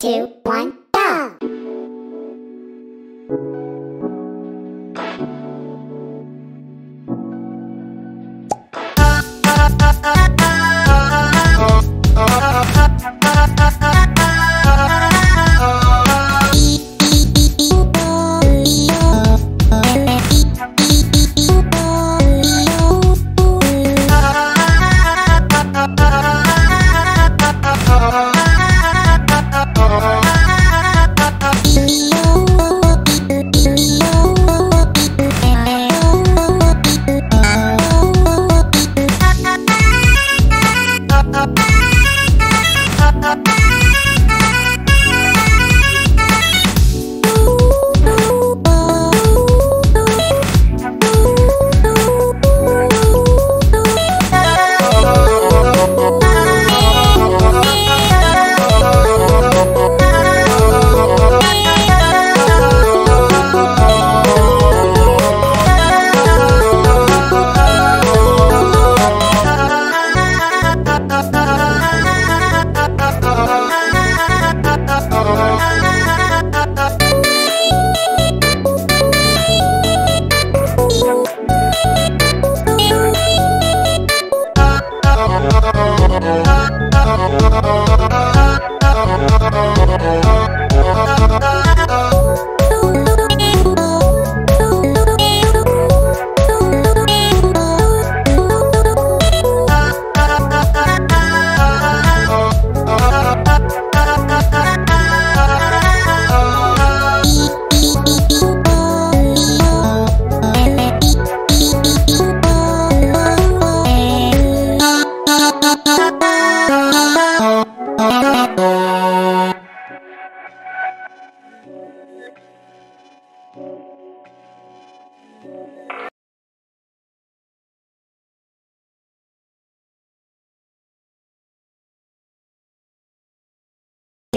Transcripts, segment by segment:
Two, one, go! Thank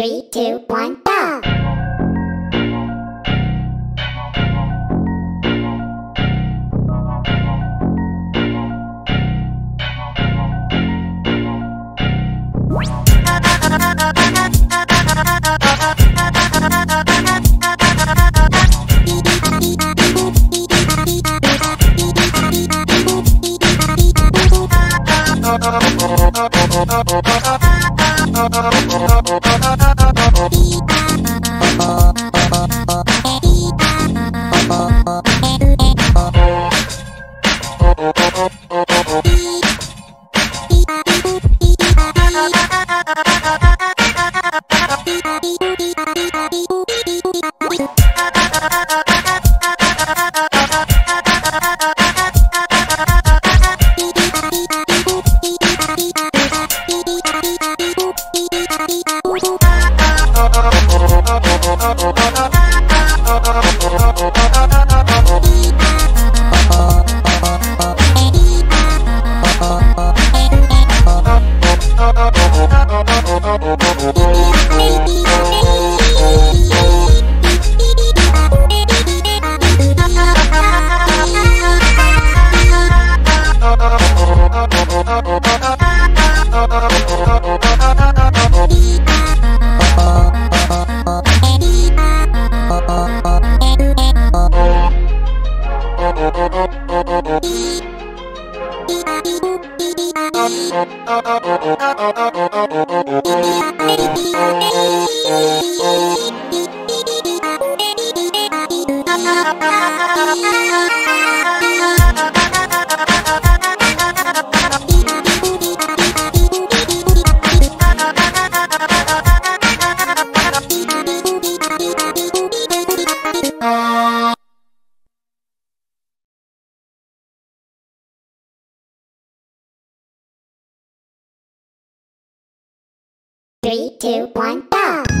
Three, two, one, Three, two, one, go!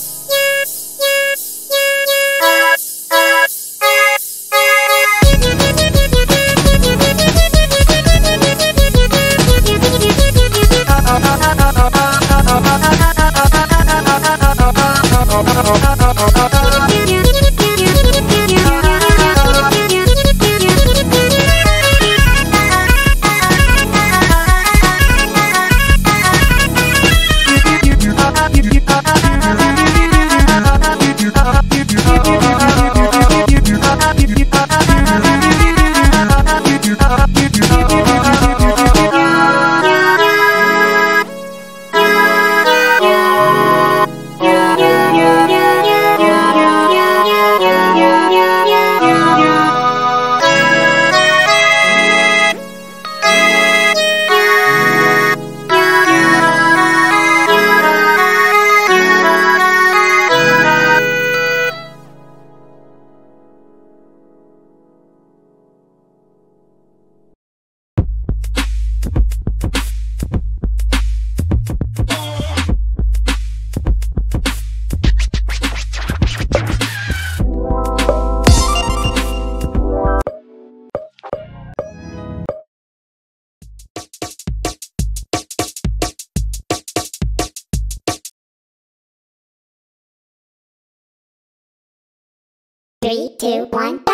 Three, two, one,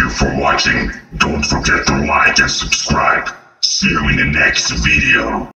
you for watching. Don't forget to like and subscribe. See you in the next video.